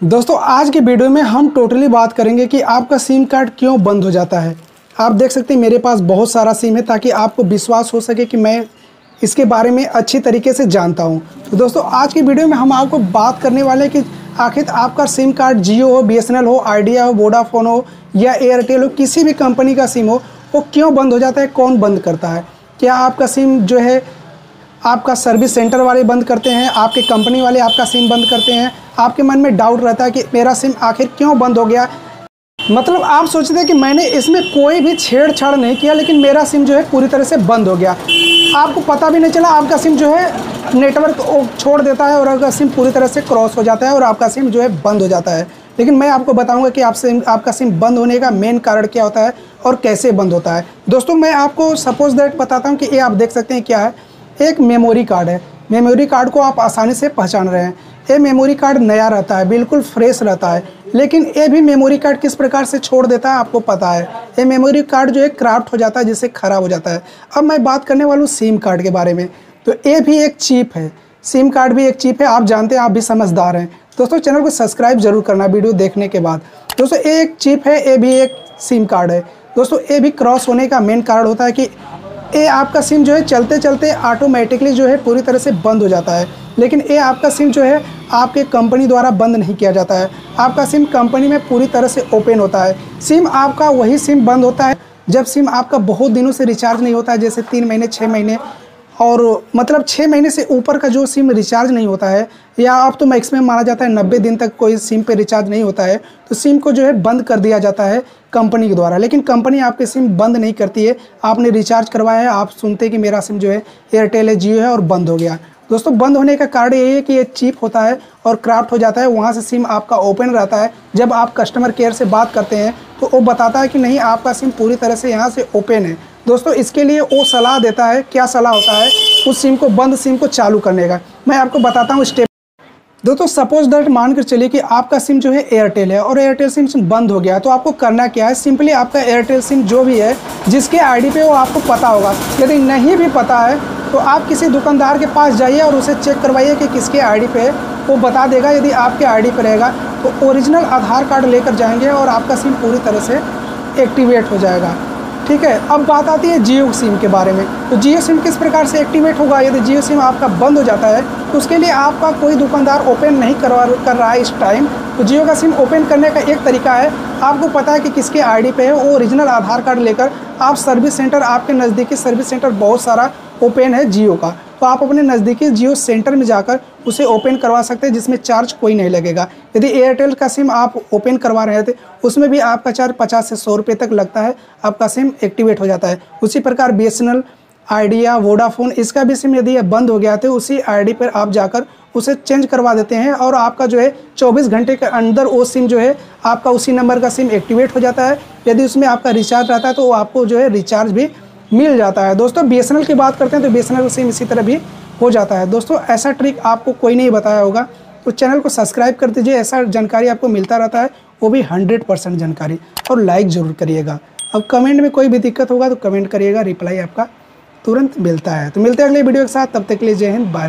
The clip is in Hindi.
दोस्तों, आज की वीडियो में हम टोटली बात करेंगे कि आपका सिम कार्ड क्यों बंद हो जाता है। आप देख सकते हैं, मेरे पास बहुत सारा सिम है ताकि आपको विश्वास हो सके कि मैं इसके बारे में अच्छी तरीके से जानता हूँ। तो दोस्तों, आज की वीडियो में हम आपको बात करने वाले हैं कि आखिर आपका सिम कार्ड जियो हो BSNL हो आइडिया हो, वोडाफोन हो या एयरटेल हो, किसी भी कंपनी का सिम हो, वो क्यों बंद हो जाता है, कौन बंद करता है? क्या आपका सिम जो है आपका सर्विस सेंटर वाले बंद करते हैं, आपके कंपनी वाले आपका सिम बंद करते हैं, आपके मन में डाउट रहता है कि मेरा सिम आखिर क्यों बंद हो गया? मतलब आप सोचते हैं कि मैंने इसमें कोई भी छेड़छाड़ नहीं किया, लेकिन मेरा सिम जो है पूरी तरह से बंद हो गया। आपको पता भी नहीं चला, आपका सिम जो है नेटवर्क छोड़ देता है और आपका सिम पूरी तरह से क्रॉस हो जाता है और आपका सिम जो है बंद हो जाता है। लेकिन मैं आपको बताऊँगा कि आप सिम आपका सिम बंद होने का मेन कारण क्या होता है और कैसे बंद होता है। दोस्तों, मैं आपको सपोज़ दैट बताता हूँ कि ये आप देख सकते हैं क्या है। एक मेमोरी कार्ड है। मेमोरी कार्ड को आप आसानी से पहचान रहे हैं। ये मेमोरी कार्ड नया रहता है, बिल्कुल फ्रेश रहता है। लेकिन ये भी मेमोरी कार्ड किस प्रकार से छोड़ देता है, आपको पता है। ये मेमोरी कार्ड जो है क्राफ्ट हो जाता है, जिससे ख़राब हो जाता है। अब मैं बात करने वाला हूँ सिम कार्ड के बारे में। तो ये भी एक चिप है। सिम कार्ड भी एक चिप है, आप जानते हैं, आप भी समझदार हैं। दोस्तों, चैनल को सब्सक्राइब ज़रूर करना वीडियो देखने के बाद। दोस्तों, ये एक चिप है, ये भी एक सिम कार्ड है। दोस्तों, ये भी क्रॉस होने का मेन कारण होता है कि ये आपका सिम जो है चलते चलते ऑटोमेटिकली जो है पूरी तरह से बंद हो जाता है। लेकिन ये आपका सिम जो है आपके कंपनी द्वारा बंद नहीं किया जाता है। आपका सिम कंपनी में पूरी तरह से ओपन होता है। सिम आपका वही सिम बंद होता है। जब सिम आपका बहुत दिनों से रिचार्ज नहीं होता है, जैसे तीन महीने छः महीने और मतलब छः महीने से ऊपर का जो सिम रिचार्ज नहीं होता है, या अब तो मैक्सिमम माना जाता है नब्बे दिन तक कोई सिम पे रिचार्ज नहीं होता है तो सिम को जो है बंद कर दिया जाता है कंपनी के द्वारा। लेकिन कंपनी आपके सिम बंद नहीं करती है, आपने रिचार्ज करवाया है, आप सुनते हैं कि मेरा सिम जो है एयरटेल है, जियो है और बंद हो गया। दोस्तों, बंद होने का कारण ये है कि ये चीप होता है और क्राफ्ट हो जाता है, वहाँ से सिम आपका ओपन रहता है। जब आप कस्टमर केयर से बात करते हैं तो वो बताता है कि नहीं, आपका सिम पूरी तरह से यहाँ से ओपन है। दोस्तों, इसके लिए वो सलाह देता है, क्या सलाह होता है, उस सिम को, बंद सिम को चालू करने का। मैं आपको बताता हूँ स्टेप। दोस्तों सपोज़ दैट मान कर चलिए कि आपका सिम जो है एयरटेल है, और एयरटेल सिम बंद हो गया तो आपको करना क्या है? सिंपली आपका एयरटेल सिम जो भी है, जिसके आईडी पे वो आपको पता होगा। यदि नहीं भी पता है तो आप किसी दुकानदार के पास जाइए और उसे चेक करवाइए कि किसके आईडी पे वो बता देगा। यदि आपके आईडी पे रहेगा तो ओरिजिनल आधार कार्ड लेकर जाएँगे और आपका सिम पूरी तरह से एक्टिवेट हो जाएगा। ठीक है, अब बात आती है जियो सिम के बारे में। तो जियो सिम किस प्रकार से एक्टिवेट होगा? यदि जियो सिम आपका बंद हो जाता है तो उसके लिए आपका कोई दुकानदार ओपन नहीं करवा कर रहा है इस टाइम। तो जियो का सिम ओपन करने का एक तरीका है, आपको पता है कि किसके आईडी पे है, वो ओरिजिनल आधार कार्ड लेकर आप सर्विस सेंटर, आपके नज़दीकी सर्विस सेंटर बहुत सारा ओपन है जियो का। तो आप अपने नज़दीकी जियो सेंटर में जाकर उसे ओपन करवा सकते हैं, जिसमें चार्ज कोई नहीं लगेगा। यदि एयरटेल का सिम आप ओपन करवा रहे थे, उसमें भी आपका चार्ज पचास से सौ रुपये तक लगता है, आपका सिम एक्टिवेट हो जाता है। उसी प्रकार बी आइडिया, वोडाफोन, इसका भी सिम यदि बंद हो गया तो उसी आईडी पर आप जाकर उसे चेंज करवा देते हैं और आपका जो है 24 घंटे के अंदर वो सिम जो है आपका उसी नंबर का सिम एक्टिवेट हो जाता है। यदि उसमें आपका रिचार्ज रहता है तो वो आपको जो है रिचार्ज भी मिल जाता है। दोस्तों BSNL की बात करते हैं तो बी सेम इसी तरह भी हो जाता है। दोस्तों, ऐसा ट्रिक आपको कोई नहीं बताया होगा। तो चैनल को सब्सक्राइब कर दीजिए, ऐसा जानकारी आपको मिलता रहता है, वो भी हंड्रेड परसेंट जानकारी। और लाइक ज़रूर करिएगा। अब कमेंट में कोई भी दिक्कत होगा तो कमेंट करिएगा रिप्लाई आपका तुरंत मिलता है। तो मिलते हैं अगले वीडियो के साथ, तब तक के लिए जय हिंद बाय